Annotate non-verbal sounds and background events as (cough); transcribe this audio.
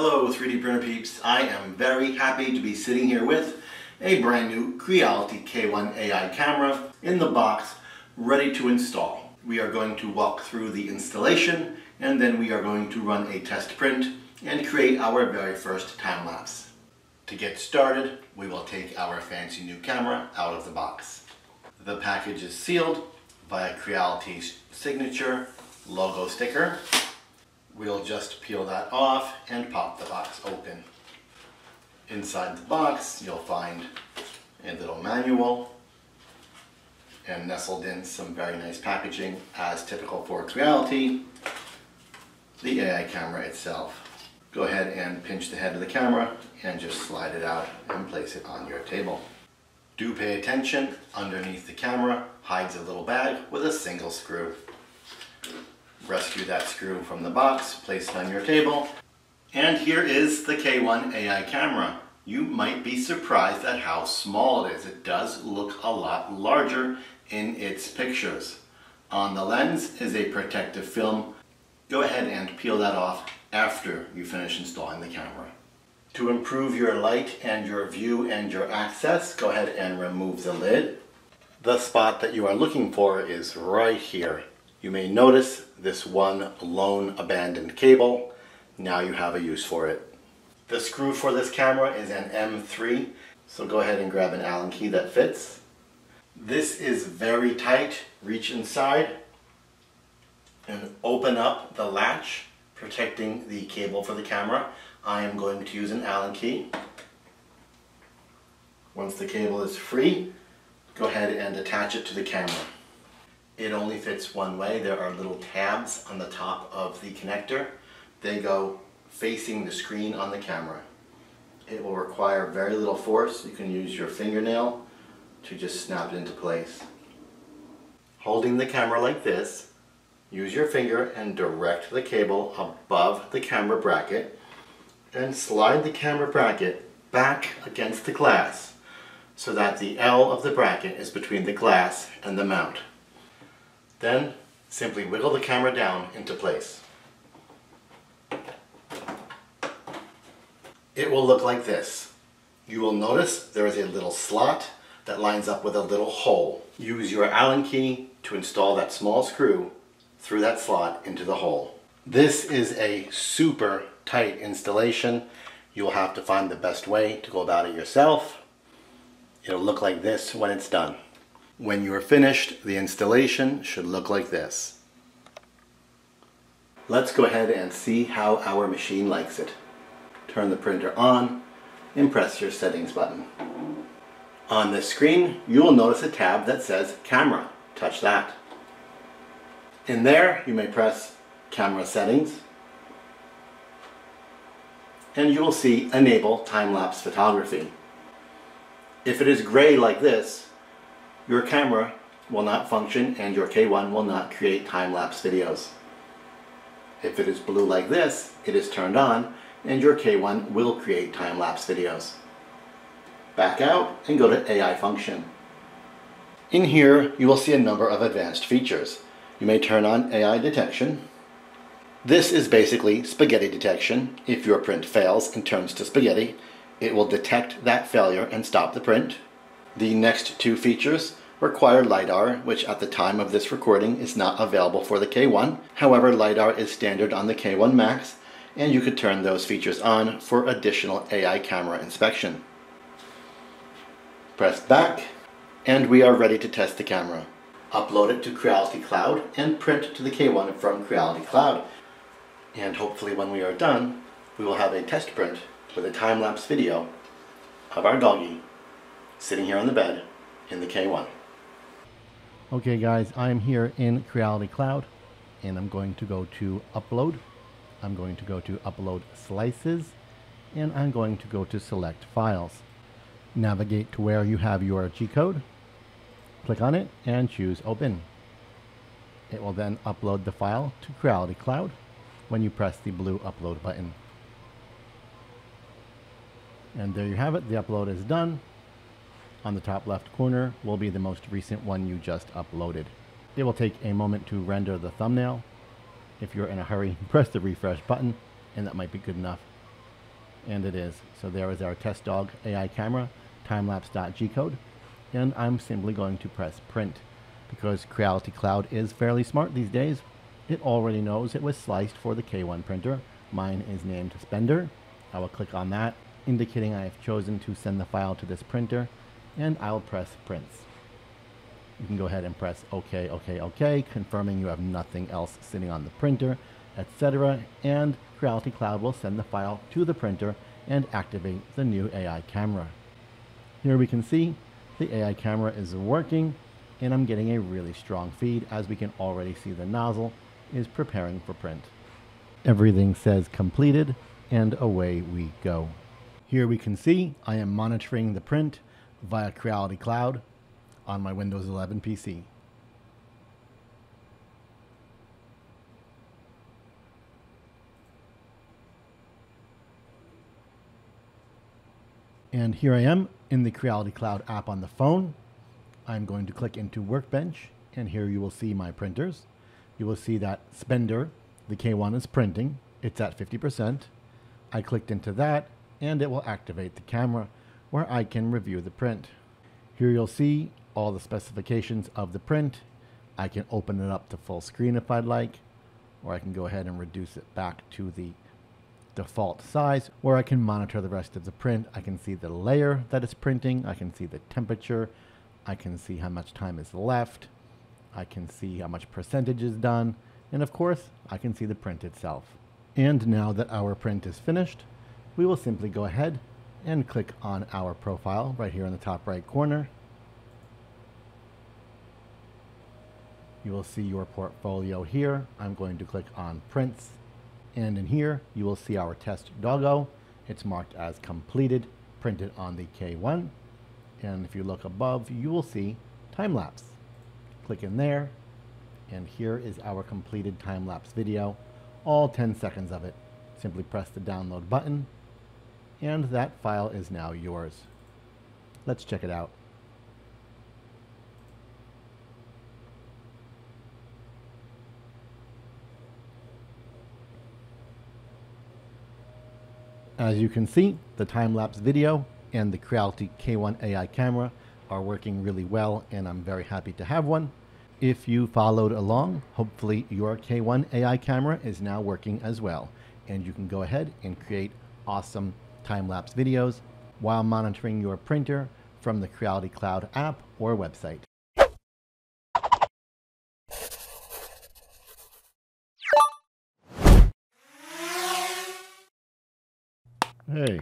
Hello 3D printer peeps. I am very happy to be sitting here with a brand new Creality K1 AI camera in the box ready to install. We are going to walk through the installation and then we are going to run a test print and create our very first time lapse. To get started, we will take our fancy new camera out of the box. The package is sealed via Creality's signature logo sticker. We'll just peel that off and pop the box open. Inside the box, you'll find a little manual and nestled in some very nice packaging as typical for Creality, the AI camera itself. Go ahead and pinch the head of the camera and just slide it out and place it on your table. Do pay attention, underneath the camera hides a little bag with a single screw. Rescue that screw from the box, place it on your table, and here is the K1 AI camera. You might be surprised at how small it is. It does look a lot larger in its pictures. On the lens is a protective film. Go ahead and peel that off after you finish installing the camera. To improve your light and your view and your access, go ahead and remove the lid. The spot that you are looking for is right here. You may notice this one lone abandoned cable. Now you have a use for it. The screw for this camera is an M3, so go ahead and grab an Allen key that fits. This is very tight. Reach inside and open up the latch protecting the cable for the camera. I am going to use an Allen key. Once the cable is free, go ahead and attach it to the camera. It only fits one way. There are little tabs on the top of the connector. They go facing the screen on the camera. It will require very little force. You can use your fingernail to just snap it into place. Holding the camera like this, use your finger and direct the cable above the camera bracket and slide the camera bracket back against the glass so that the L of the bracket is between the glass and the mount. Then simply wiggle the camera down into place. It will look like this. You will notice there is a little slot that lines up with a little hole. Use your Allen key to install that small screw through that slot into the hole. This is a super tight installation. You will have to find the best way to go about it yourself. It'll look like this when it's done. When you are finished, the installation should look like this. Let's go ahead and see how our machine likes it. Turn the printer on and press your settings button. On this screen, you will notice a tab that says Camera. Touch that. In there, you may press Camera Settings, and you will see Enable Time-Lapse Photography. If it is gray like this, your camera will not function and your K1 will not create time-lapse videos. If it is blue like this, it is turned on and your K1 will create time-lapse videos. Back out and go to AI function. In here, you will see a number of advanced features. You may turn on AI detection. This is basically spaghetti detection. If your print fails and turns to spaghetti, it will detect that failure and stop the print. The next two features require LiDAR, which at the time of this recording is not available for the K1. However, LiDAR is standard on the K1 Max, and you could turn those features on for additional AI camera inspection. Press back, and we are ready to test the camera. Upload it to Creality Cloud and print to the K1 from Creality Cloud. And hopefully when we are done, we will have a test print with a time-lapse video of our doggy sitting here on the bed in the K1. Okay guys, I'm here in Creality Cloud and I'm going to go to upload. I'm going to go to upload slices and I'm going to go to select files. Navigate to where you have your G-code, click on it and choose open. It will then upload the file to Creality Cloud when you press the blue upload button. And there you have it, the upload is done on the top left corner will be the most recent one you just uploaded. It will take a moment to render the thumbnail. If you're in a hurry, (laughs) press the refresh button and that might be good enough. And it is. So there is our test dog AI camera, timelapse.g code. And I'm simply going to press print because Creality Cloud is fairly smart these days. It already knows it was sliced for the K1 printer. Mine is named Spender. I will click on that, indicating I have chosen to send the file to this printer, and I'll press prints. You can go ahead and press OK, OK, OK, confirming you have nothing else sitting on the printer, etc. And Creality Cloud will send the file to the printer and activate the new AI camera. Here we can see the AI camera is working and I'm getting a really strong feed as we can already see the nozzle is preparing for print. Everything says completed and away we go. Here we can see I am monitoring the print via Creality Cloud on my Windows 11 PC. And here I am in the Creality Cloud app on the phone. I'm going to click into Workbench, and here you will see my printers. You will see that Spender, the K1 is printing. It's at 50%. I clicked into that, and it will activate the camera where I can review the print. Here you'll see all the specifications of the print. I can open it up to full screen if I'd like, or I can go ahead and reduce it back to the default size where I can monitor the rest of the print. I can see the layer that it's printing. I can see the temperature. I can see how much time is left. I can see how much percentage is done. And of course, I can see the print itself. And now that our print is finished, we will simply go ahead and click on our profile right here in the top right corner. You will see your portfolio here. I'm going to click on prints. And in here, you will see our test doggo. It's marked as completed, printed on the K1. And if you look above, you will see time lapse. Click in there, and here is our completed time lapse video, all 10 seconds of it. Simply press the download button, and that file is now yours. Let's check it out. As you can see, the time-lapse video and the Creality K1 AI camera are working really well and I'm very happy to have one. If you followed along, hopefully your K1 AI camera is now working as well and you can go ahead and create awesome time-lapse videos while monitoring your printer from the Creality Cloud app or website. Hey.